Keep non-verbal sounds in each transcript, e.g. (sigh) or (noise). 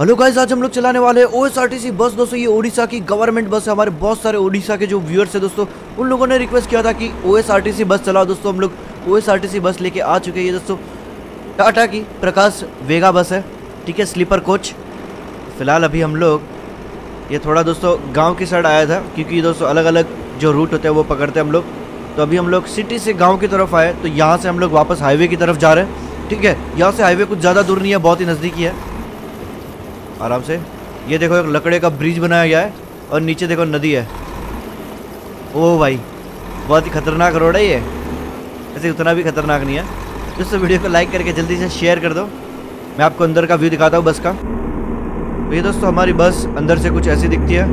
Hello guys, आज हम लोग चलाने वाले हैं ओएसआरटीसी बस। दोस्तों, ये ओडिशा की गवर्नमेंट बस है। हमारे बहुत सारे ओडिशा के जो व्यूअर्स है दोस्तों, उन लोगों ने रिक्वेस्ट किया था कि ओएसआरटीसी बस चलाओ। दोस्तों, हम लोग ओएसआरटीसी बस लेके आ चुके हैं दोस्तों। टाटा की प्रकाश वेगा बस है, ठीक है, स्लीपर कोच। फ़िलहाल अभी हम लोग, ये थोड़ा दोस्तों गाँव की साइड आया था, क्योंकि दोस्तों अलग अलग जो रूट होते हैं वो पकड़ते हैं हम लोग। तो अभी हम लोग सिटी से गाँव की तरफ़ आए तो यहाँ से हम लोग वापस हाईवे की तरफ़ जा रहे हैं, ठीक है। यहाँ से हाईवे कुछ ज़्यादा दूर नहीं है, बहुत ही नज़दीकी है। आराम से। ये देखो, एक लकड़े का ब्रिज बनाया गया है और नीचे देखो नदी है। ओ भाई, बहुत ही खतरनाक रोड है ये। ऐसे उतना भी खतरनाक नहीं है। दोस्तों, वीडियो को लाइक करके जल्दी से शेयर कर दो। मैं आपको अंदर का व्यू दिखाता हूँ बस का। तो ये दोस्तों, हमारी बस अंदर से कुछ ऐसी दिखती है।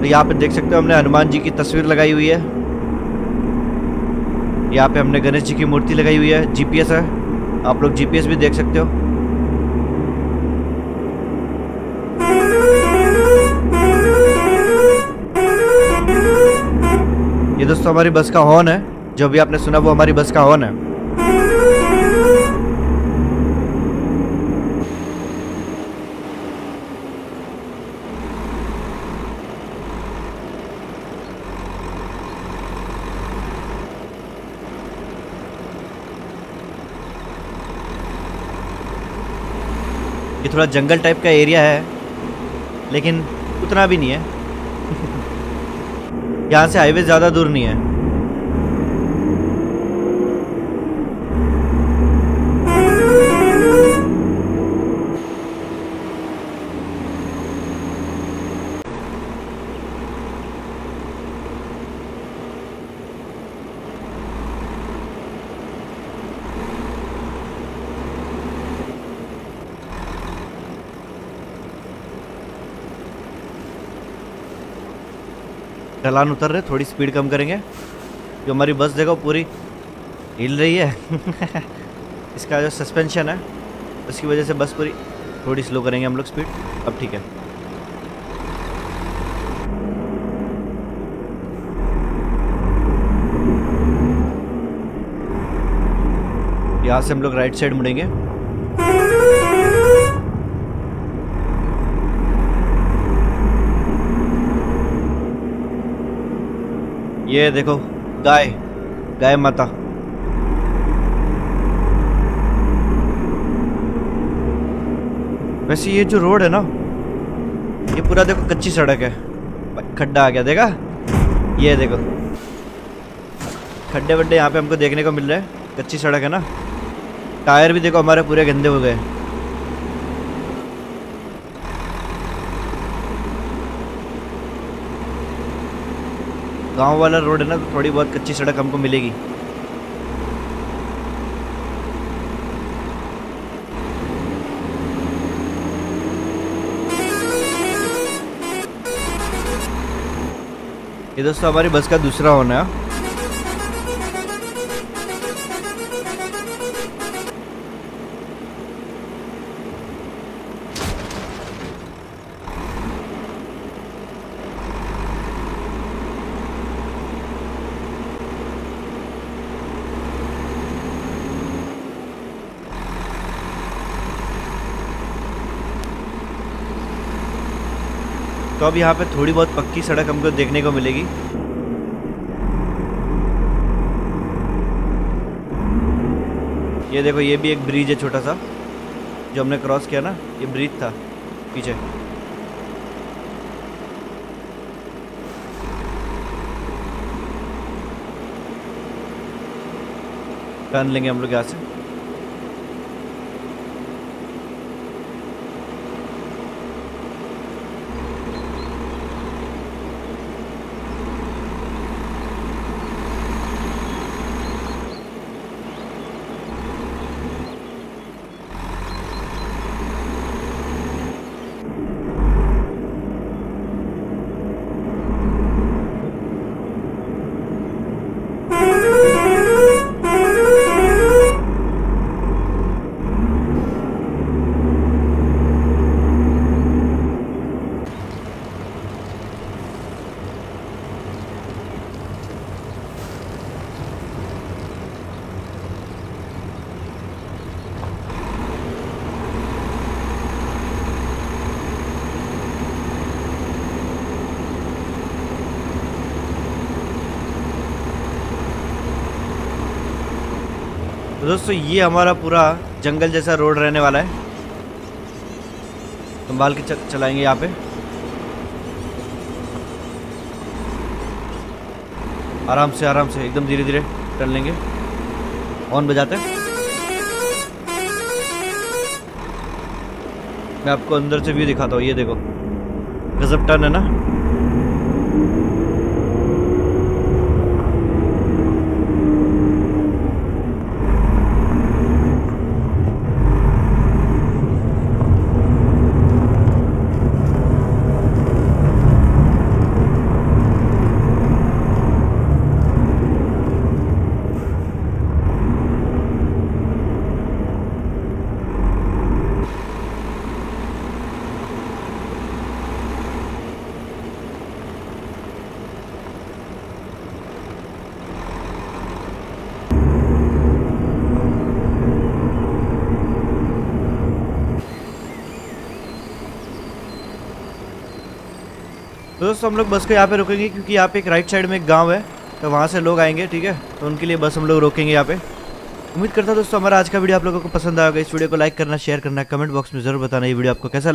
तो यहाँ पे देख सकते हो हमने हनुमान जी की तस्वीर लगाई हुई है। यहाँ पे हमने गणेश जी की मूर्ति लगाई हुई है। जीपीएस है। आप लोग जीपीएस भी देख सकते हो। दोस्तों, हमारी बस का हॉर्न है। जो भी आपने सुना, वो हमारी बस का हॉर्न है। ये थोड़ा जंगल टाइप का एरिया है, लेकिन उतना भी नहीं है। यहाँ से हाईवे ज़्यादा दूर नहीं है। ढलान उतर रहे, थोड़ी स्पीड कम करेंगे। जो हमारी बस देखो, पूरी हिल रही है। (laughs) इसका जो सस्पेंशन है, उसकी वजह से बस पूरी थोड़ी स्लो करेंगे हम लोग स्पीड अब ठीक है। यहाँ से हम लोग राइट साइड मुड़ेंगे। ये देखो, गाय गाय माता। वैसे ये जो रोड है ना, ये पूरा देखो कच्ची सड़क है। खड्डा आ गया, देखा? ये देखो। खड्डे वड्डे यहाँ पे हमको देखने को मिल रहे हैं। कच्ची सड़क है ना। टायर भी देखो हमारे पूरे गंदे हो गए। गाँव वाला रोड है ना तो थोड़ी बहुत कच्ची सड़क हमको मिलेगी। ये दोस्तों, हमारी बस का दूसरा होना। है तो अब यहाँ पे थोड़ी बहुत पक्की सड़क हमको देखने को मिलेगी। ये देखो, ये भी एक ब्रिज है छोटा सा, जो हमने क्रॉस किया ना, ये ब्रिज था पीछे। टर्न लेंगे हम लोग यहाँ से। दोस्तों, ये हमारा पूरा जंगल जैसा रोड रहने वाला है। संभाल के चलाएँगे यहाँ पे। आराम से आराम से, एकदम धीरे धीरे टन लेंगे। ऑन बजाते हैं। मैं आपको अंदर से व्यू दिखाता हूँ, ये देखो। गजब टर्न है ना? तो दोस्तों, हम लोग बस को यहाँ पे रुकेंगे क्योंकि यहाँ पे एक राइट साइड में एक गाँव है तो वहाँ से लोग आएँगे, ठीक है? तो उनके लिए बस हम लोग रोकेंगे यहाँ पे। उम्मीद करता हूँ दोस्तों, हमारा आज का वीडियो आप लोगों को पसंद आएगा इस वीडियो को लाइक करना शेयर करना कमेंट बॉक्स में ज़रूर बताना ये वीडियो आपको कैसा